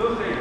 Dois, três.